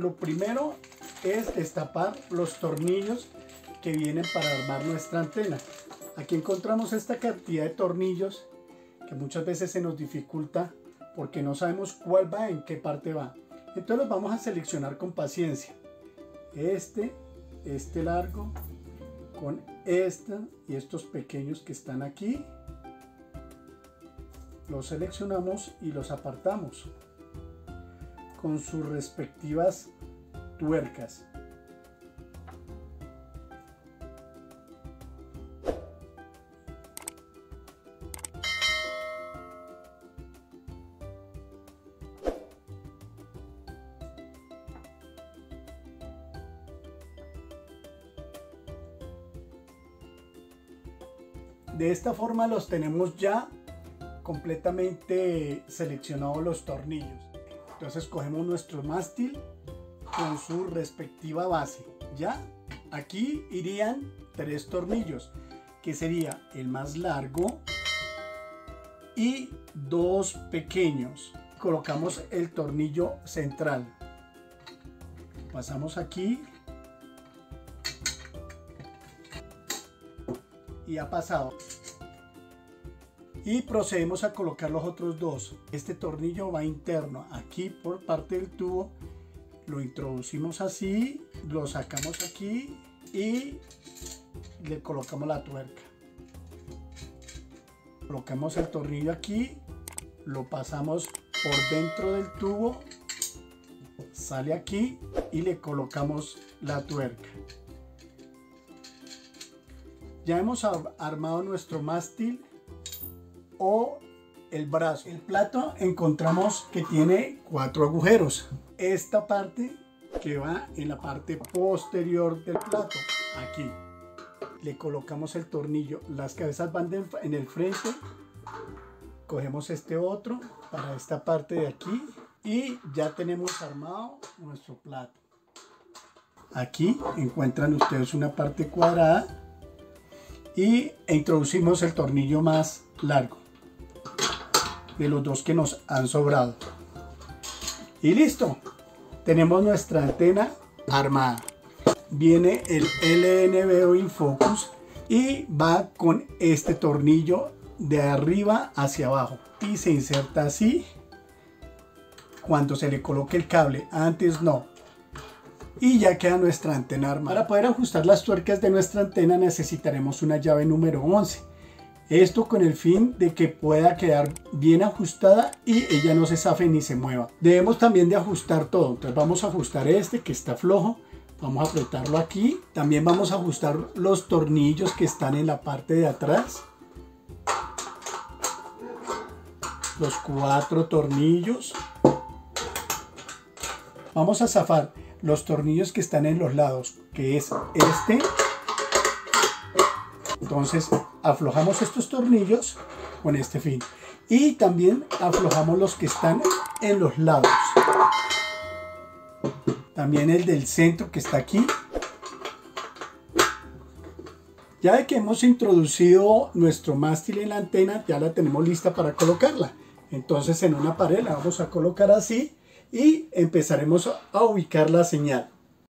lo primero es destapar los tornillos que vienen para armar nuestra antena. Aquí encontramos esta cantidad de tornillos que muchas veces se nos dificulta porque no sabemos cuál va en qué parte va. Entonces los vamos a seleccionar con paciencia. Este, este largo, con este y estos pequeños que están aquí. Los seleccionamos y los apartamos con sus respectivas tuercas. De esta forma los tenemos ya completamente seleccionados los tornillos. Entonces cogemos nuestro mástil con su respectiva base. Ya aquí irían tres tornillos, que sería el más largo y dos pequeños. Colocamos el tornillo central. Pasamos aquí y ha pasado. Y procedemos a colocar los otros dos. Este tornillo va interno aquí por parte del tubo. Lo introducimos así, lo sacamos aquí y le colocamos la tuerca. Colocamos el tornillo aquí, lo pasamos por dentro del tubo, sale aquí y le colocamos la tuerca. Ya hemos armado nuestro mástil o el brazo. El plato encontramos que tiene cuatro agujeros. Esta parte que va en la parte posterior del plato, aquí. Le colocamos el tornillo, las cabezas van en el frente, cogemos este otro para esta parte de aquí y ya tenemos armado nuestro plato. Aquí encuentran ustedes una parte cuadrada y introducimos el tornillo más largo de los dos que nos han sobrado. Y listo tenemos nuestra antena armada. Viene el LNB Infocus y va con este tornillo de arriba hacia abajo. Y se inserta así. Cuando se le coloque el cable antes no. Y ya queda nuestra antena armada. Para poder ajustar las tuercas de nuestra antena necesitaremos una llave número 11. Esto con el fin de que pueda quedar bien ajustada y ella no se zafe ni se mueva. Debemos también de ajustar todo. Entonces vamos a ajustar este que está flojo. Vamos a apretarlo aquí. También vamos a ajustar los tornillos que están en la parte de atrás. Los cuatro tornillos. Vamos a zafar los tornillos que están en los lados, que es este. Entonces aflojamos estos tornillos con este fin. Y también aflojamos los que están en los lados. También el del centro que está aquí. Ya de que hemos introducido nuestro mástil en la antena, ya la tenemos lista para colocarla. Entonces en una pared la vamos a colocar así y empezaremos a ubicar la señal.